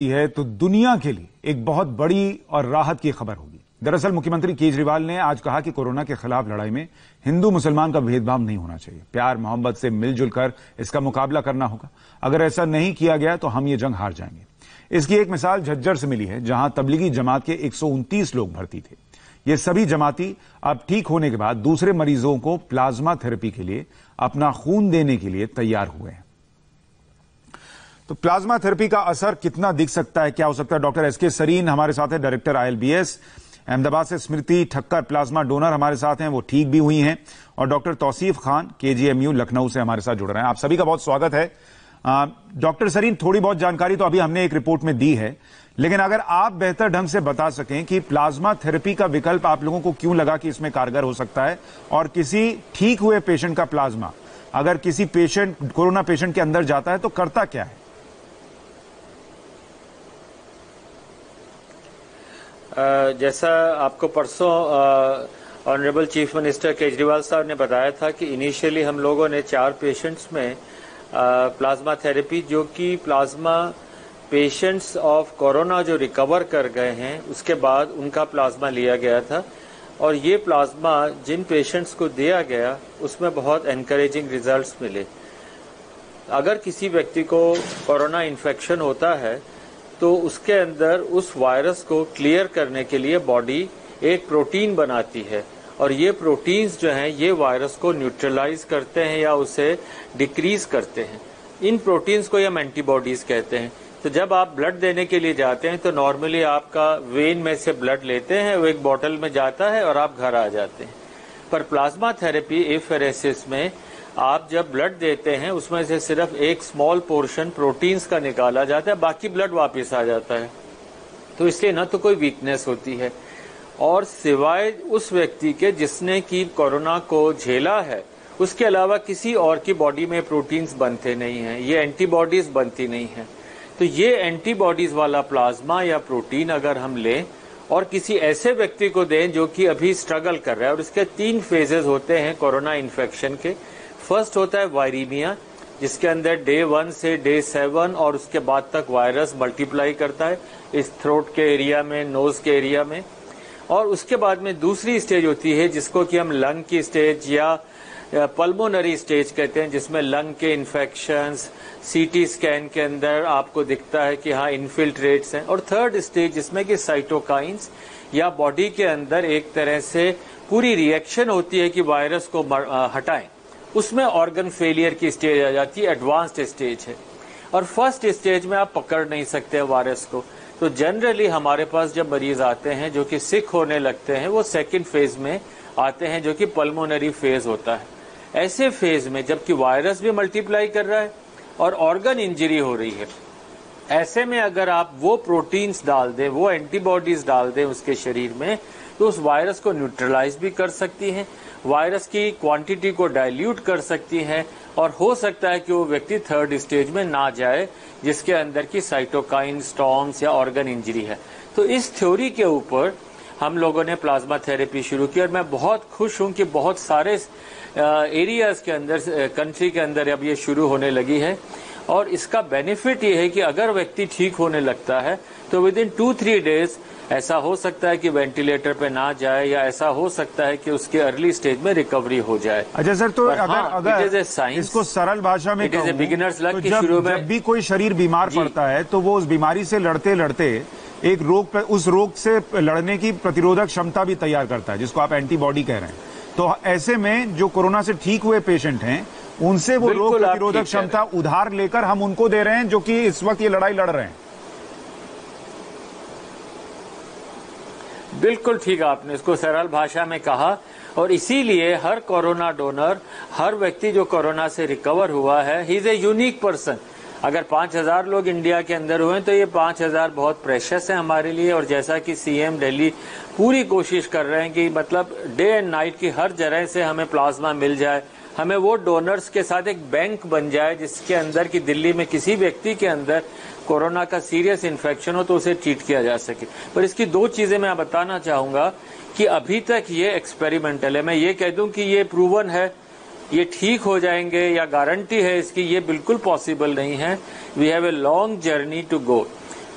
है तो दुनिया के लिए एक बहुत बड़ी और राहत की खबर होगी। दरअसल मुख्यमंत्री केजरीवाल ने आज कहा कि कोरोना के खिलाफ लड़ाई में हिंदू मुसलमान का भेदभाव नहीं होना चाहिए। प्यार, मोहब्बत से मिलजुल कर इसका मुकाबला करना होगा। अगर ऐसा नहीं किया गया तो हम ये जंग हार जाएँगे। इसकी एक मिसाल झज्जर से मिली है, जहाँ तबलीगी जमात के एक सौ उनतीस लोग भर्ती थे। ये सभी जमाती अब ठीक होने के बाद दूसरे मरीजों को प्लाज्मा थेरेपी के लिए अपना खून देने के लिए तैयार हुए हैं। तो प्लाज्मा थेरेपी का असर कितना दिख सकता है? क्या हो सकता है? डॉक्टर एस के सरीन हमारे साथ है, डायरेक्टर आईएलबीएस। अहमदाबाद से स्मृति ठक्कर प्लाज्मा डोनर हमारे साथ हैं, वो ठीक भी हुई हैं। और डॉक्टर तौसीफ खान, केजीएमयू, लखनऊ से हमारे साथ जुड़ रहे हैं। आप सभी का बहुत स्वागत है। डॉक्टर सरीन, थोड़ी बहुत जानकारी तो अभी हमने एक रिपोर्ट में दी है। लेकिन अगर आप बेहतर ढंग से बता सकें कि प्लाज्मा थेरेपी का विकल्प आप लोगों को क्यों लगा कि इसमें कारगर हो सकता है, और किसी ठीक हुए पेशेंट का प्लाज्मा, अगर किसी पेशेंट, कोरोना पेशेंट के अंदर जाता है तो करता क्या है? जैसा आपको परसों ऑनरेबल चीफ मिनिस्टर केजरीवाल साहब ने बताया था कि इनिशियली हम लोगों ने चार पेशेंट्स में प्लाज्मा थेरेपी जो कि प्लाज्मा पेशेंट्स ऑफ़ कोरोना जो रिकवर कर गए हैं, उसके बाद उनका प्लाज्मा लिया गया था। और ये प्लाज्मा जिन पेशेंट्स को दिया गया, उसमें बहुत एनकरेजिंग रिजल्ट्स मिले। अगर किसी व्यक्ति को कोरोना इन्फेक्शन होता है तो उसके अंदर उस वायरस को क्लियर करने के लिए बॉडी एक प्रोटीन बनाती है। और ये प्रोटीन्स जो हैं, ये वायरस को न्यूट्रलाइज करते हैं या उसे डिक्रीज करते हैं। इन प्रोटीन्स को हम एंटीबॉडीज कहते हैं। तो जब आप ब्लड देने के लिए जाते हैं तो नॉर्मली आपका वेन में से ब्लड लेते हैं, वो एक बॉटल में जाता है और आप घर आ जाते हैं। पर प्लाज्मा थेरेपी एफेरेसिस में आप जब ब्लड देते हैं, उसमें से सिर्फ़ एक स्मॉल पोर्शन प्रोटीन्स का निकाला जाता है, बाकी ब्लड वापस आ जाता है। तो इसलिए ना तो कोई वीकनेस होती है। और सिवाय उस व्यक्ति के जिसने की कोरोना को झेला है, उसके अलावा किसी और की बॉडी में प्रोटीन्स बनते नहीं हैं, ये एंटीबॉडीज बनती नहीं है। तो ये एंटीबॉडीज वाला प्लाज्मा या प्रोटीन अगर हम लें और किसी ऐसे व्यक्ति को दें जो कि अभी स्ट्रगल कर रहा है। और इसके तीन फेजेस होते हैं कोरोना इन्फेक्शन के। फ़र्स्ट होता है वायरीमिया जिसके अंदर डे वन से डे सेवन और उसके बाद तक वायरस मल्टीप्लाई करता है इस थ्रोट के एरिया में नोज़ के एरिया में। और उसके बाद में दूसरी स्टेज होती है जिसको कि हम लंग की स्टेज या पल्मोनरी स्टेज कहते हैं, जिसमें लंग के इन्फेक्शन सीटी स्कैन के अंदर आपको दिखता है कि हाँ इन्फिल्ट्रेट्स हैं। और थर्ड स्टेज जिसमें कि साइटोकाइंस या बॉडी के अंदर एक तरह से पूरी रिएक्शन होती है कि वायरस को हटाएँ। उसमें ऑर्गन फेलियर की स्टेज आ जाती है एडवांस्ड स्टेज है। और फ़र्स्ट स्टेज में आप पकड़ नहीं सकते वायरस को। तो जनरली हमारे पास जब मरीज़ आते हैं, जो कि सिक होने लगते हैं, वो सेकेंड फ़ेज़ में आते हैं, जो कि पल्मोनरी फ़ेज़ होता है। ऐसे फ़ेज़ में जबकि वायरस भी मल्टीप्लाई कर रहा है और ऑर्गन इंजरी हो रही है। ऐसे में अगर आप वो प्रोटीन्स डाल दें, वो एंटीबॉडीज डाल दें उसके शरीर में तो उस वायरस को न्यूट्रलाइज भी कर सकती हैं वायरस की क्वांटिटी को डाइल्यूट कर सकती हैं, और हो सकता है कि वो व्यक्ति थर्ड स्टेज में ना जाए, जिसके अंदर की साइटोकाइन स्टॉम्स या ऑर्गन इंजरी है। तो इस थ्योरी के ऊपर हम लोगों ने प्लाज्मा थेरेपी शुरू की और मैं बहुत खुश हूँ कि बहुत सारे एरियाज़ के अंदर कंट्री के अंदर अब ये शुरू होने लगी है। और इसका बेनिफिट ये है कि अगर व्यक्ति ठीक होने लगता है तो within two three days ऐसा हो सकता है कि वेंटिलेटर पे ना जाए या ऐसा हो सकता है कि उसके अर्ली स्टेज में रिकवरी हो जाए। अच्छा सर तो अगर हाँ, अगर इसको सरल भाषा में बिगिनर्स लग तो शुरू में। जब भी कोई शरीर बीमार पड़ता है तो वो उस बीमारी से लड़ते लड़ते एक रोग उस रोग से लड़ने की प्रतिरोधक क्षमता भी तैयार करता है जिसको आप एंटीबॉडी कह रहे हैं। तो ऐसे में जो कोरोना से ठीक हुए पेशेंट हैं उनसे वो रोग प्रतिरोधक क्षमता उधार लेकर हम उनको दे रहे हैं जो कि इस वक्त ये लड़ाई लड़ रहे हैं। बिल्कुल ठीक आपने इसको सरल भाषा में कहा और इसीलिए हर कोरोना डोनर हर व्यक्ति जो कोरोना से रिकवर हुआ है he is a unique person अगर पाँच हज़ार लोग इंडिया के अंदर हुए तो ये पाँच हज़ार बहुत प्रेशस है हमारे लिए, और जैसा कि सीएम दिल्ली पूरी कोशिश कर रहे हैं कि मतलब डे एंड नाइट की हर जगह से हमें प्लाज्मा मिल जाए, हमें वो डोनर्स के साथ एक बैंक बन जाए जिसके अंदर की दिल्ली में किसी व्यक्ति के अंदर कोरोना का सीरियस इन्फेक्शन हो तो उसे ट्रीट किया जा सके। पर इसकी दो चीज़ें मैं बताना चाहूँगा कि अभी तक ये एक्सपेरिमेंटल है। मैं ये कह दूँ कि ये प्रूवन है ये ठीक हो जाएँगे या गारंटी है इसकी, ये बिल्कुल पॉसिबल नहीं है। We have a long journey to go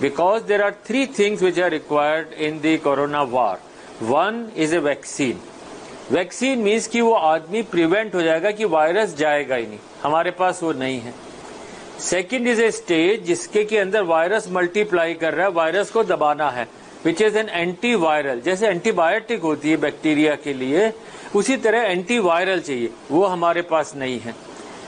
because there are three things which are required in the corona war. One is a vaccine. Vaccine means कि वो आदमी प्रिवेंट हो जाएगा कि वायरस जाएगा ही नहीं। हमारे पास वो नहीं है। सेकेंड इज़ ए स्टेज जिसके के अंदर वायरस मल्टीप्लाई कर रहा है वायरस को दबाना है। विच इज़ एन एंटीवायरल जैसे एंटीबायोटिक होती है बैक्टीरिया के लिए, उसी तरह एंटीवायरल चाहिए। वो हमारे पास नहीं है।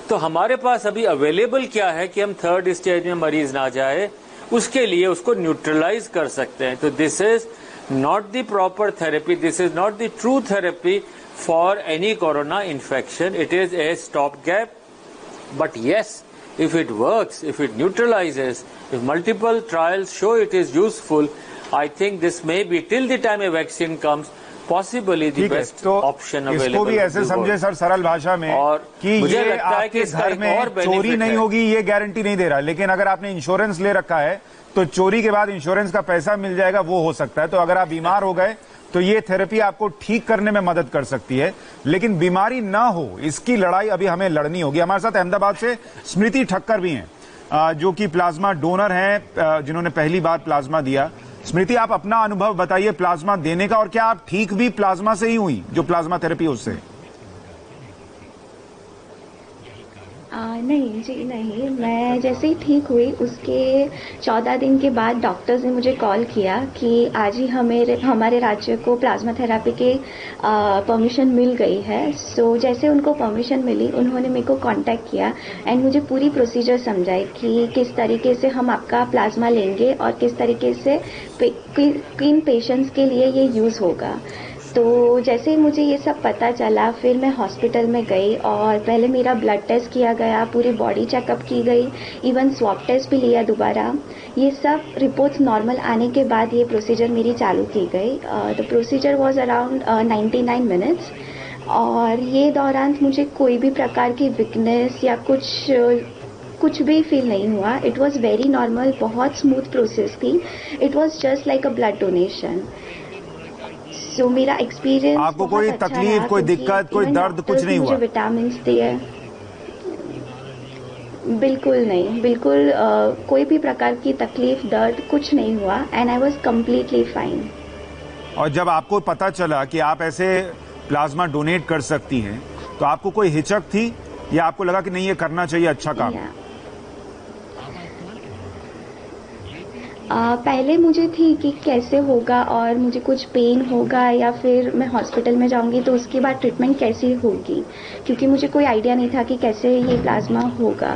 तो हमारे पास अभी अवेलेबल क्या है कि हम थर्ड स्टेज में मरीज़ ना जाए, उसके लिए उसको न्यूट्रलाइज कर सकते हैं। तो this is not the proper therapy this is not the true therapy for any corona infection it is a stop gap but yes if it work if it neutralize if multiple trials show it is useful I think this may be till the time a vaccine comes. Possibly the best option इसको भी ऐसे समझे sir सरल भाषा में और कि मुझे ये लगता आपके घर में चोरी नहीं होगी ये गारंटी नहीं दे रहा। लेकिन अगर आपने इंश्योरेंस ले रखा है तो चोरी के बाद इंश्योरेंस का पैसा मिल जाएगा वो हो सकता है। तो अगर आप बीमार हो गए तो ये थेरेपी आपको ठीक करने में मदद कर सकती है। लेकिन बीमारी ना हो इसकी लड़ाई अभी हमें लड़नी होगी। हमारे साथ अहमदाबाद से स्मृति ठक्कर भी हैं जो कि प्लाज्मा डोनर हैं जिन्होंने पहली बार प्लाज्मा दिया। स्मृति, आप अपना अनुभव बताइए प्लाज्मा देने का और क्या आप ठीक भी प्लाज्मा से ही हुई, जो प्लाज्मा थेरेपी उससे? आ, नहीं जी नहीं। मैं जैसे ही ठीक हुई उसके चौदह दिन के बाद डॉक्टर्स ने मुझे कॉल किया कि आज ही हमें हमारे राज्य को प्लाज्मा थेरापी के परमिशन मिल गई है। सो so, जैसे उनको परमिशन मिली उन्होंने मेरे को कांटेक्ट किया एंड मुझे पूरी प्रोसीजर समझाई कि किस तरीके से हम आपका प्लाज्मा लेंगे और किस तरीके से किन पेशेंट्स के लिए ये यूज़ होगा। तो जैसे ही मुझे ये सब पता चला, फिर मैं हॉस्पिटल में गई और पहले मेरा ब्लड टेस्ट किया गया, पूरी बॉडी चेकअप की गई इवन स्वाप टेस्ट भी लिया दोबारा। ये सब रिपोर्ट्स नॉर्मल आने के बाद ये प्रोसीजर मेरी चालू की गई। The procedure was around ninety nine minutes और ये दौरान मुझे कोई भी प्रकार की वीकनेस या कुछ कुछ भी फील नहीं हुआ। इट वॉज़ वेरी नॉर्मल बहुत स्मूथ प्रोसेस थी। It was just like a blood donation so मेरा एक्सपीरियंस आपको कोई अच्छा तकलीफ़ कोई दिक्कत कोई दर्द कुछ नहीं हुआ? विटामिन दिए। बिल्कुल नहीं बिल्कुल uh, कोई भी प्रकार की तकलीफ़ दर्द कुछ नहीं हुआ and I was completely fine और जब आपको पता चला कि आप ऐसे प्लाज्मा डोनेट कर सकती हैं तो आपको कोई हिचक थी? या आपको लगा कि नहीं ये करना चाहिए अच्छा काम? yeah. आ, पहले मुझे थी कि कैसे होगा और मुझे कुछ पेन होगा या फिर मैं हॉस्पिटल में जाऊँगी तो उसके बाद ट्रीटमेंट कैसी होगी? क्योंकि मुझे कोई आइडिया नहीं था कि कैसे ये प्लाज्मा होगा।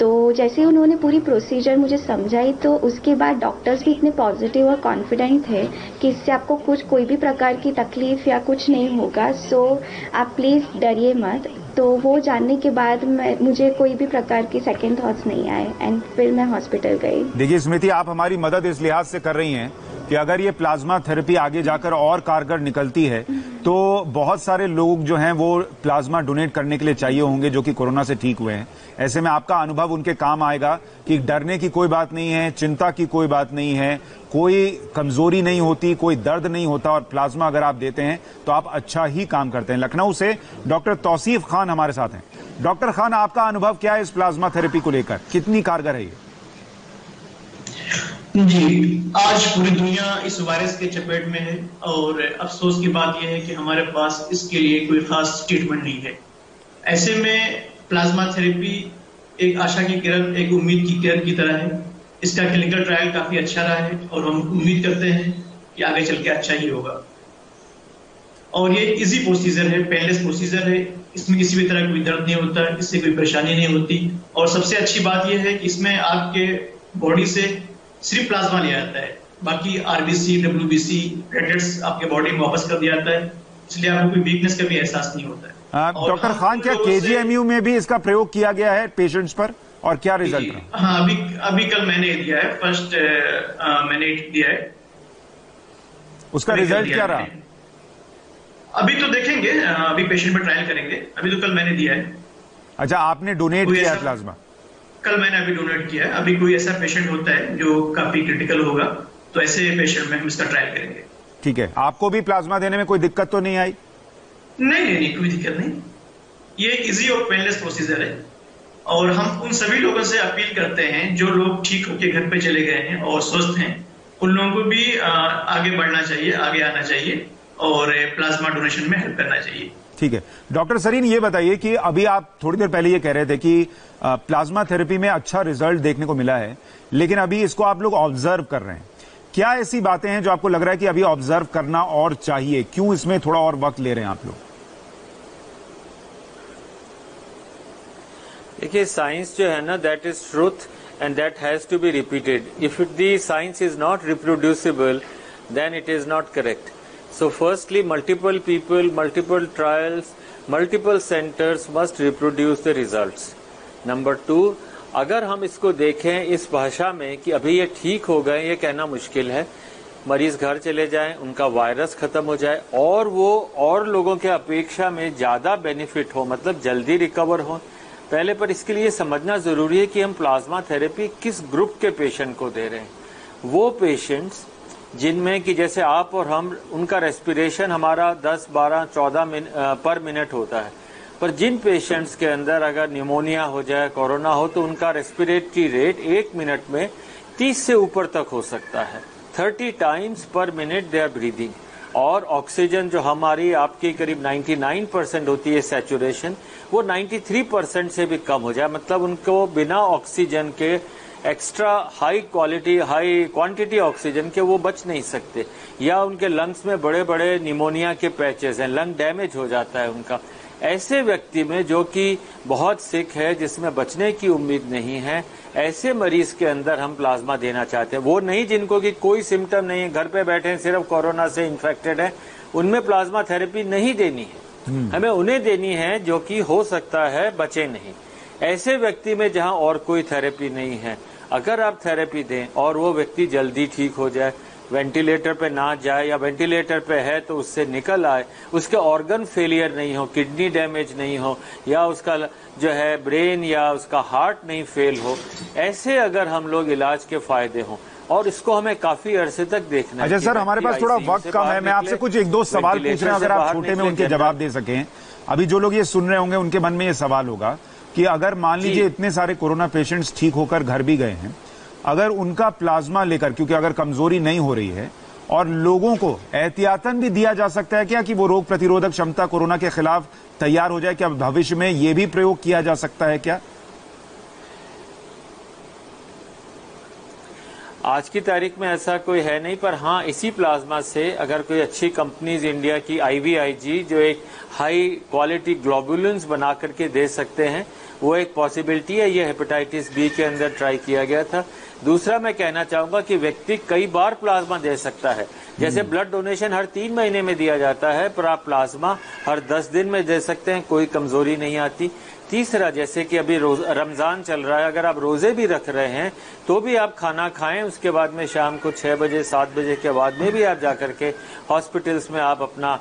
तो जैसे उन्होंने पूरी प्रोसीजर मुझे समझाई तो उसके बाद डॉक्टर्स भी इतने पॉजिटिव और कॉन्फिडेंट थे कि इससे आपको कुछ कोई भी प्रकार की तकलीफ़ या कुछ नहीं होगा। सो आप प्लीज़ डरिए मत। तो वो जानने के बाद मैं, मुझे कोई भी प्रकार की सेकेंड थॉट्स नहीं आए एंड फिर मैं हॉस्पिटल गई। देखिए, स्मृति, आप हमारी मदद इस लिहाज से कर रही हैं कि अगर ये प्लाज्मा थेरेपी आगे जाकर और कारगर निकलती है तो बहुत सारे लोग जो हैं वो प्लाज्मा डोनेट करने के लिए चाहिए होंगे जो कि कोरोना से ठीक हुए हैं। ऐसे में आपका अनुभव उनके काम आएगा कि डरने की कोई बात नहीं है, चिंता की कोई बात नहीं है, कोई कमज़ोरी नहीं होती, कोई दर्द नहीं होता और प्लाज्मा अगर आप देते हैं तो आप अच्छा ही काम करते हैं। लखनऊ से डॉक्टर तौसीफ खान हमारे साथ हैं। डॉक्टर खान, आपका अनुभव क्या है इस प्लाज्मा थेरेपी को लेकर? कितनी कारगर है ये? जी, आज पूरी दुनिया इस वायरस के चपेट में है और अफसोस की बात यह है कि हमारे पास इसके लिए कोई खास ट्रीटमेंट नहीं है। ऐसे में प्लाज्मा थेरेपी एक आशा की किरण, एक उम्मीद की किरण की तरह है। इसका क्लिनिकल ट्रायल काफ़ी अच्छा रहा है और हम उम्मीद करते हैं कि आगे चल के अच्छा ही होगा। और ये इजी प्रोसीजर है पेनलेस प्रोसीजर है। इसमें किसी भी तरह कोई दर्द नहीं होता, इससे कोई परेशानी नहीं होती। और सबसे अच्छी बात यह है कि इसमें आपके बॉडी से सिर्फ़ प्लाज्मा लिया जाता है। बाकी आरबीसी डब्ल्यूबीसी प्लेटलेट्स आपके बॉडी में वापस कर दिया जाता है। इसलिए आपको कोई वीकनेस का भी एहसास नहीं होता है। डॉक्टर खान क्या केजीएमयू में भी इसका प्रयोग किया गया है पेशेंट्स पर? और क्या रिज़ल्ट हाँ अभी अभी कल मैंने दिया है। फ़र्स्ट मैंने दिया है। उसका रिज़ल्ट क्या रहा? अभी तो देखेंगे अभी पेशेंट पर ट्रायल करेंगे। अभी तो कल मैंने दिया है। अच्छा आपने डोनेट किया प्लाज्मा कल मैंने अभी डोनेट किया है। अभी कोई ऐसा पेशेंट होता है जो काफ़ी क्रिटिकल होगा तो ऐसे पेशेंट में हम इसका ट्रायल करेंगे। ठीक है। आपको भी प्लाज्मा देने में कोई दिक्कत तो नहीं आई? नहीं नहीं नहीं कोई दिक्कत नहीं। ये एक इजी और पेनलेस प्रोसीजर है। और हम उन सभी लोगों से अपील करते हैं जो लोग ठीक होकर घर पे चले गए हैं और स्वस्थ हैं उन लोगों को भी आगे बढ़ना चाहिए आगे आना चाहिए और प्लाज्मा डोनेशन में हेल्प करना चाहिए। ठीक है। डॉक्टर सरीन, ये बताइए कि अभी आप थोड़ी देर पहले ये कह रहे थे कि प्लाज्मा थेरेपी में अच्छा रिज़ल्ट देखने को मिला है, लेकिन अभी इसको आप लोग ऑब्ज़र्व कर रहे हैं। क्या ऐसी बातें हैं जो आपको लग रहा है कि अभी ऑब्ज़र्व करना और चाहिए? क्यों इसमें थोड़ा और वक्त ले रहे हैं आप लोग? देखिए, साइंस जो है ना that is truth and that has to be repeated if the science is not reproducible then it is not correct So firstly, multiple people, multiple trials, multiple centers must reproduce the results. Number two, अगर हम इसको देखें इस भाषा में कि अभी ये ठीक हो गए ये कहना मुश्किल है मरीज़ घर चले जाए उनका वायरस खत्म हो जाए और वो और लोगों के अपेक्षा में ज़्यादा बेनिफिट हो मतलब जल्दी रिकवर हो पहले पर इसके लिए समझना ज़रूरी है कि हम प्लाज्मा थेरेपी किस ग्रुप के पेशेंट को दे रहे हैं वो पेशेंट्स जिनमें कि जैसे आप और हम उनका रेस्पिरेशन हमारा 10, 12, 14 मिन, पर मिनट होता है। पर जिन पेशेंट्स के अंदर अगर न्यूमोनिया हो जाए कोरोना हो तो उनका रेस्पिरेटरी रेट एक मिनट में 30 से ऊपर तक हो सकता है। 30 टाइम्स पर मिनट दे आर ब्रीदिंग और ऑक्सीजन जो हमारी आपकी करीब 99 परसेंट होती है सेचुरेशन वो 93 परसेंट से भी कम हो जाए। मतलब उनको बिना ऑक्सीजन के extra high quality high quantity oxygen के वो बच नहीं सकते। या उनके लंग्स में बड़े बड़े निमोनिया के पैचेस हैं लंग डैमेज हो जाता है उनका। ऐसे व्यक्ति में जो कि बहुत सिक है जिसमें बचने की उम्मीद नहीं है ऐसे मरीज़ के अंदर हम प्लाज्मा देना चाहते हैं। वो नहीं जिनको कि कोई सिम्टम नहीं है घर पे बैठे हैं सिर्फ़ कोरोना से इन्फेक्टेड है उनमें प्लाज्मा थेरेपी नहीं देनी है। हम्म। हमें उन्हें देनी है जो कि हो सकता है बचे नहीं। ऐसे व्यक्ति में जहाँ और कोई थेरेपी नहीं है अगर आप थेरेपी दें और वो व्यक्ति जल्दी ठीक हो जाए वेंटिलेटर पे ना जाए या वेंटिलेटर पे है तो उससे निकल आए उसके ऑर्गन फेलियर नहीं हो किडनी डैमेज नहीं हो या उसका जो है ब्रेन या उसका हार्ट नहीं फेल हो ऐसे अगर हम लोग इलाज के फ़ायदे हों और इसको हमें काफ़ी अरसे तक देखना अच्छा सर हमारे पास थोड़ा वक्त कम है मैं आपसे कुछ एक दो सवाल पूछ रहे हैं अगर आप छोटे में उनके जवाब दे सकें। अभी जो लोग ये सुन रहे होंगे उनके मन में ये सवाल होगा कि अगर मान लीजिए इतने सारे कोरोना पेशेंट्स ठीक होकर घर भी गए हैं अगर उनका प्लाज्मा लेकर क्योंकि अगर कमज़ोरी नहीं हो रही है और लोगों को एहतियातन भी दिया जा सकता है क्या कि वो रोग प्रतिरोधक क्षमता कोरोना के खिलाफ तैयार हो जाए क्या भविष्य में ये भी प्रयोग किया जा सकता है क्या? आज की तारीख में ऐसा कोई है नहीं पर हाँ इसी प्लाज्मा से अगर कोई अच्छी कंपनीज़ इंडिया की आईवीआईजी जो एक हाई क्वालिटी ग्लोबुलेंस बना करके दे सकते हैं वो एक पॉसिबिलिटी है ये हेपेटाइटिस बी के अंदर ट्राई किया गया था। दूसरा मैं कहना चाहूँगा कि व्यक्ति कई बार प्लाज्मा दे सकता है। जैसे ब्लड हम्म। डोनेशन हर तीन महीने में दिया जाता है पर आप प्लाज्मा हर दस दिन में दे सकते हैं कोई कमज़ोरी नहीं आती। तीसरा जैसे कि अभी रमज़ान चल रहा है अगर आप रोज़े भी रख रहे हैं तो भी आप खाना खाएँ उसके बाद में शाम को छह बजे सात बजे के बाद में भी आप जाकर के हॉस्पिटल्स में आप अपना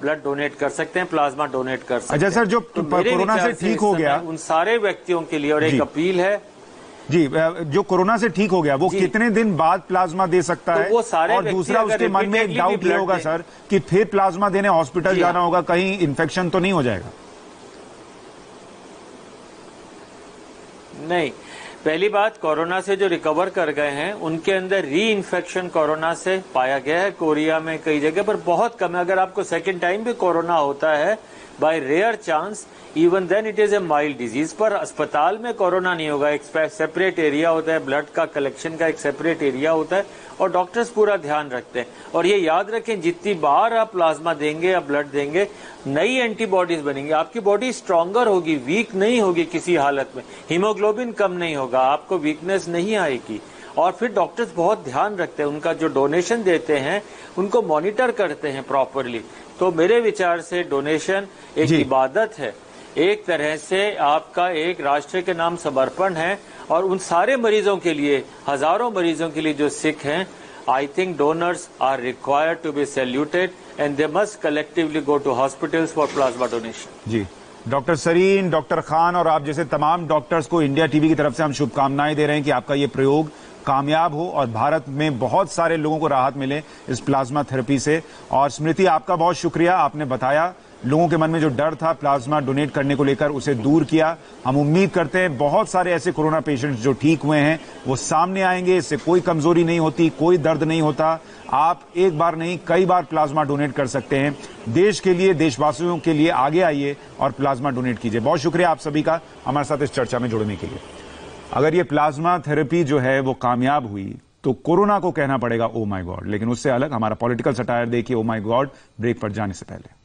ब्लड डोनेट कर सकते हैं प्लाज्मा डोनेट कर सकते हैं सर जो तो कोरोना से ठीक हो गया। उन सारे व्यक्तियों के लिए और एक अपील है। जी जो कोरोना से ठीक हो गया वो कितने दिन बाद प्लाज्मा दे सकता तो है? वो सारे और दूसरा उसके मन में एक डाउट ये होगा सर कि फिर प्लाज्मा देने हॉस्पिटल जाना। होगा कहीं इन्फेक्शन तो नहीं हो जाएगा? नहीं। पहली बात, कोरोना से जो रिकवर कर गए हैं, उनके अंदर री इन्फेक्शन कोरोना से पाया गया है। कोरिया में कई जगह, पर बहुत कम है। अगर आपको सेकेंड टाइम भी कोरोना होता है by rare chance even then it is a mild disease पर अस्पताल में कोरोना नहीं होगा, एक सेपरेट एरिया होता है ब्लड का कलेक्शन का एक सेपरेट एरिया होता है, और डॉक्टर्स पूरा ध्यान रखते हैं। और ये याद रखें, जितनी बार आप प्लाज्मा देंगे या ब्लड देंगे, नई एंटीबॉडीज बनेंगी। आपकी बॉडी स्ट्रांगर होगी वीक नहीं होगी किसी हालत में। हीमोग्लोबिन कम नहीं होगा, आपको वीकनेस नहीं आएगी। और फिर डॉक्टर्स बहुत ध्यान रखते हैं, उनका जो डोनेशन देते हैं, उनको मॉनिटर करते हैं प्रॉपरली तो मेरे विचार से डोनेशन एक इबादत है। एक तरह से आपका एक राष्ट्र के नाम समर्पण है और उन सारे मरीजों के लिए हज़ारों मरीजों के लिए जो सिख हैं I think donors are required to be saluted and they must collectively go to hospitals for plasma donation ji. Doctor Sarin doctor Khan और आप जैसे तमाम डॉक्टर्स को इंडिया टीवी की तरफ़ से हम शुभकामनाएँ दे रहे हैं कि आपका ये प्रयोग कामयाब हो और भारत में बहुत सारे लोगों को राहत मिले इस प्लाज्मा थेरेपी से। और स्मृति, आपका बहुत शुक्रिया, आपने बताया। लोगों के मन में जो डर था प्लाज्मा डोनेट करने को लेकर, उसे दूर किया। हम उम्मीद करते हैं बहुत सारे ऐसे कोरोना पेशेंट्स जो ठीक हुए हैं, वो सामने आएँगे, इससे कोई कमज़ोरी नहीं होती, कोई दर्द नहीं होता। आप एक बार नहीं, कई बार प्लाज्मा डोनेट कर सकते हैं। देश के लिए, देशवासियों के लिए आगे आइए और प्लाज्मा डोनेट कीजिए। बहुत शुक्रिया आप सभी का हमारे साथ इस चर्चा में जुड़ने के लिए। अगर ये प्लाज्मा थेरेपी जो है वो कामयाब हुई तो कोरोना को कहना पड़ेगा ओ माय गॉड लेकिन उससे अलग हमारा पॉलिटिकल सटायर देखिए ओ माय गॉड ब्रेक पर जाने से पहले।